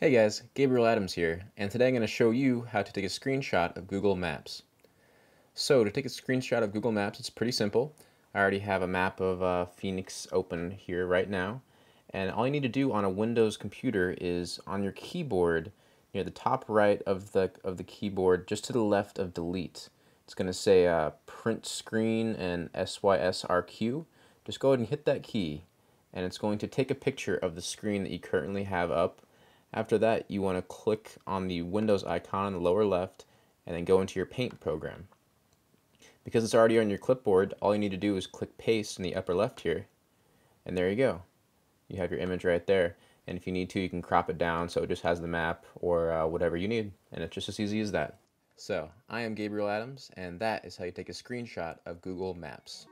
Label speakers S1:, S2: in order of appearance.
S1: Hey guys, Gabriel Adams here, and today I'm going to show you how to take a screenshot of Google Maps. So to take a screenshot of Google Maps, it's pretty simple. I already have a map of uh, Phoenix open here right now, and all you need to do on a Windows computer is on your keyboard, near the top right of the of the keyboard, just to the left of delete. It's going to say uh, print screen and SYSRQ. Just go ahead and hit that key, and it's going to take a picture of the screen that you currently have up after that, you want to click on the Windows icon in the lower left and then go into your Paint program. Because it's already on your clipboard, all you need to do is click Paste in the upper left here, and there you go. You have your image right there. And if you need to, you can crop it down so it just has the map or uh, whatever you need. And it's just as easy as that. So, I am Gabriel Adams, and that is how you take a screenshot of Google Maps.